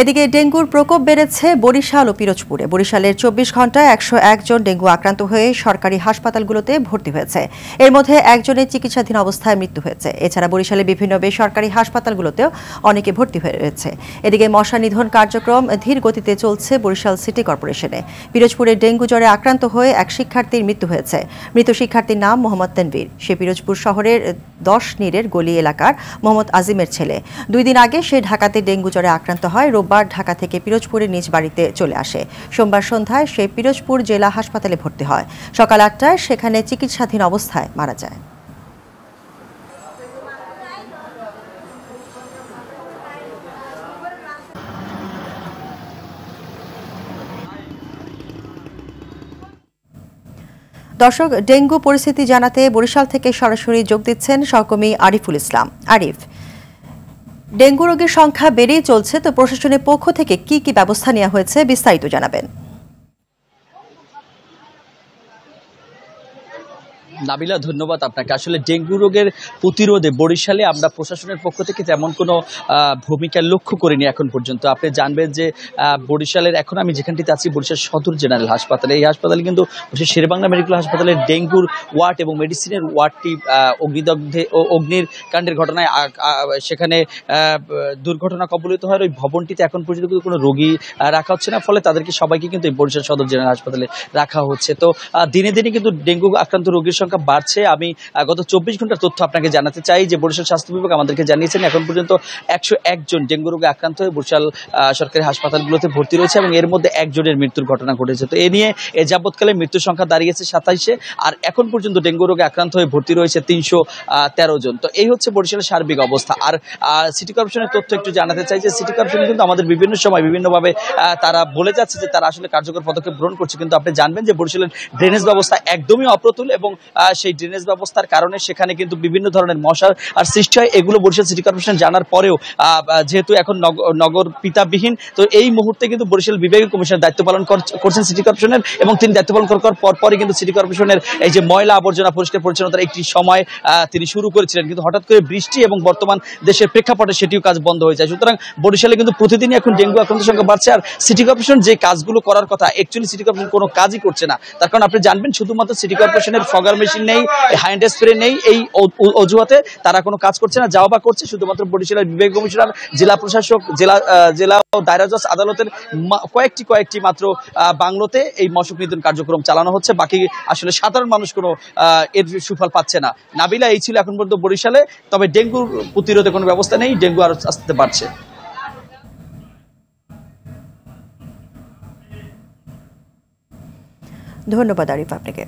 এদিকে ডেঙ্গুর প্রকোপ বেড়েছে বরিশাল ও পিরোজপুরে। বরিশালের চব্বিশ ঘন্টায় একশো একজন ডেঙ্গু আক্রান্ত হয়ে সরকারি হাসপাতালগুলোতে ভর্তি হয়েছে। এর মধ্যে একজনের চিকিৎসাধীন অবস্থায় মৃত্যু হয়েছে। এছাড়া বরিশালের বিভিন্ন বেসরকারি হাসপাতালগুলোতেও অনেকে ভর্তি হয়ে রয়েছে। এদিকে মশা নিধন কার্যক্রম ধীর গতিতে চলছে বরিশাল সিটি কর্পোরেশনে। পিরোজপুরে ডেঙ্গু জ্বরে আক্রান্ত হয়ে এক শিক্ষার্থীর মৃত্যু হয়েছে। মৃত শিক্ষার্থীর নাম মোহাম্মদ তানভীর। সে পিরোজপুর শহরের দশ নীরের গলি এলাকার মোহাম্মদ আজিমের ছেলে। দুই দিন আগে সে ঢাকাতে ডেঙ্গু জ্বরে আক্রান্ত হয়। রোববার ঢাকা থেকে পিরোজপুরের নিজ বাড়িতে চলে আসে। সোমবার সন্ধ্যায় সে পিরোজপুর জেলা হাসপাতালে ভর্তি হয়। সকাল আটটায় সেখানে চিকিৎসাধীন অবস্থায় মারা যায়। দর্শক, ডেঙ্গু পরিস্থিতি জানাতে বরিশাল থেকে সরাসরি যোগ দিচ্ছেন সহকর্মী আরিফুল ইসলাম। আরিফ ডেঙ্গু রোগের সংখ্যা বেড়েই চলছে, তো প্রশাসনের পক্ষ থেকে কি কি ব্যবস্থা নেওয়া হয়েছে বিস্তারিত জানাবেন। নাবিলা, ধন্যবাদ আপনাকে। আসলে ডেঙ্গু রোগের প্রতিরোধে বরিশালে আমরা প্রশাসনের পক্ষ থেকে তেমন কোনো ভূমিকা লক্ষ্য করিনি এখন পর্যন্ত। আপনি জানবেন যে বরিশালের, এখন আমি যেখানটিতে আছি, বরিশাল সদর জেনারেল হাসপাতালে। এই হাসপাতালে কিন্তু শেরবাংলা মেডিকেল হাসপাতালের ডেঙ্গুর ওয়ার্ড এবং মেডিসিনের ওয়ার্ডটি অগ্নিদগ্ধে, ও অগ্নির কাণ্ডের ঘটনায় সেখানে দুর্ঘটনা কবলিত হয়। ওই ভবনটিতে এখন পর্যন্ত কিন্তু কোনো রোগী রাখা হচ্ছে না। ফলে তাদেরকে সবাইকে কিন্তু এই বরিশাল সদর জেনারেল হাসপাতালে রাখা হচ্ছে। তো দিনে দিনে কিন্তু ডেঙ্গু আক্রান্ত রোগীর সংখ্যা বাড়ছে। আমি গত চব্বিশ ঘণ্টার তথ্য আপনাকে জানাতে চাই যে বরিশাল স্বাস্থ্য বিভাগ আমাদেরকে জানিয়েছেন, এখন পর্যন্ত একশো একজন ডেঙ্গু রোগে আক্রান্ত হয়ে বরিশাল সরকারি হাসপাতালগুলোতে ভর্তি রয়েছে এবং এর মধ্যে একজনের মৃত্যুর ঘটনা ঘটেছে। তো এ নিয়ে এ যাবৎকালে মৃত্যুর সংখ্যা দাঁড়িয়েছে সাতাইশে আর এখন পর্যন্ত ডেঙ্গু রোগে আক্রান্ত হয়ে ভর্তি রয়েছে তিনশো তেরো জন। তো এই হচ্ছে বরিশালের সার্বিক অবস্থা। আর সিটি কর্পোরেশনের তথ্য একটু জানাতে চাই যে সিটি কর্পোরেশন কিন্তু আমাদের বিভিন্ন সময় বিভিন্নভাবে তারা বলে যাচ্ছে যে তারা আসলে কার্যকর পদক্ষেপ গ্রহণ করছে। কিন্তু আপনি জানবেন যে বরিশালের ড্রেনেজ ব্যবস্থা একদমই অপ্রতুল এবং সেই ড্রেনেজ ব্যবস্থার কারণে সেখানে কিন্তু বিভিন্ন ধরনের মশার আর সৃষ্টি হয়। এগুলো বরিশাল সিটি কর্পোরেশন জানার পরেও যেহেতু এখন নগর পিতাবিহীন, তো এই মুহূর্তে কিন্তু বরিশাল বিভাগীয় কমিশনের দায়িত্ব পালন করছেন সিটি কর্পোরেশনের এবং তিনি দায়িত্ব পালন করার পর পরই কিন্তু সিটি কর্পোরেশনের এই যে ময়লা আবর্জনা পরিষ্কার পরিচ্ছন্নতার একটি সময় তিনি শুরু করেছিলেন। কিন্তু হঠাৎ করে বৃষ্টি এবং বর্তমান দেশের প্রেক্ষাপটে সেটিও কাজ বন্ধ হয়ে যায়। সুতরাং বরিশালে কিন্তু প্রতিদিনই এখন ডেঙ্গু আক্রান্ত সংখ্যা বাড়ছে আর সিটি কর্পোরেশন যে কাজগুলো করার কথা অ্যাকচুয়ালি সিটি কর্পোরেশন কোনো কাজই করছে না। তার কারণ আপনি জানবেন, শুধুমাত্র সিটি কর্পোরেশনের ফগার মেশিন নেই হ্যান্ড স্প্রে নেই, এই অজুহাতে তারা কোনো কাজ করছে না যাওয়া বা করছে, শুধুমাত্র বরিশালের বিবেক কমিশনার, জেলা প্রশাসক, জেলা জেলা ও দায়রা জজ আদালতের কয়েকটি কয়েকটি মাত্র বাংলোতে এই মশক নিধন কার্যক্রম চালানো হচ্ছে, বাকি আসলে সাধারণ মানুষ কোনো এর সুফল পাচ্ছে না। নাবিলা এই ছিল এখন পর্যন্ত বরিশালে, তবে ডেঙ্গুর প্রতিরোধে কোনো ব্যবস্থা নেই, ডেঙ্গু আরও আসতে পারছে ধন্যবাদ আরিফ আপনাকে।